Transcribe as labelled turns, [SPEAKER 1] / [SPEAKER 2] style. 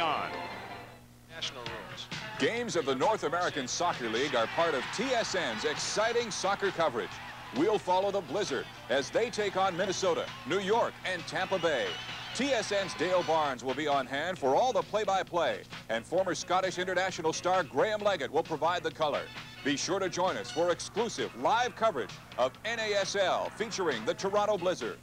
[SPEAKER 1] On.
[SPEAKER 2] National rules.
[SPEAKER 3] Games of the North American Soccer League are part of TSN's exciting soccer coverage. We'll follow the Blizzard as they take on Minnesota, New York, and Tampa Bay. TSN's Dale Barnes will be on hand for all the play-by-play, -play, and former Scottish international star Graham Leggat will provide the color. Be sure to join us for exclusive live coverage of NASL featuring the Toronto Blizzard.